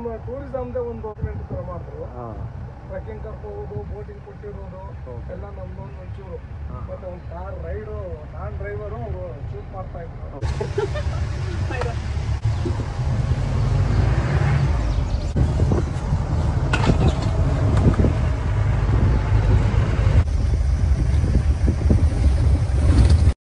ನಮ್ಮ ಟೂರಿಸಮ್ದೇ ಒಂದು ಡಾಕ್ಯುಮೆಂಟ್ ಥರ ಮಾಡಿದ್ರು. ಹಾಂ. ಟ್ರೆಕ್ಕಿಂಗ್ ಕರ್ಕೋಬೋದು ಬೋಟಿಂಗ್ ಕೊಟ್ಟಿರೋದು ಎಲ್ಲ ನಮ್ದೊಂದು ಒಂಚೂರು. ಮತ್ತೆ ಒಂದು ಕಾರ್ ರೈಡು ನಾನ್ ಡ್ರೈವರು ಅವರು ಶೂಟ್ ಮಾಡ್ತಾ ಇದ್ರು.